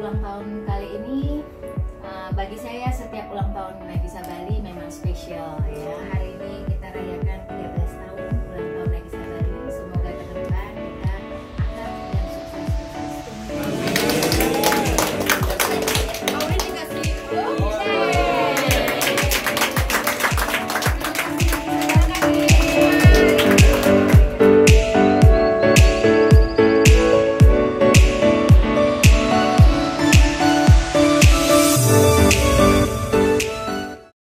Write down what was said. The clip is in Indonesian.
ulang tahun kali ini uh, bagi saya setiap ulang tahun Nagisa Bali memang spesial ya. Hari ini kita rayakan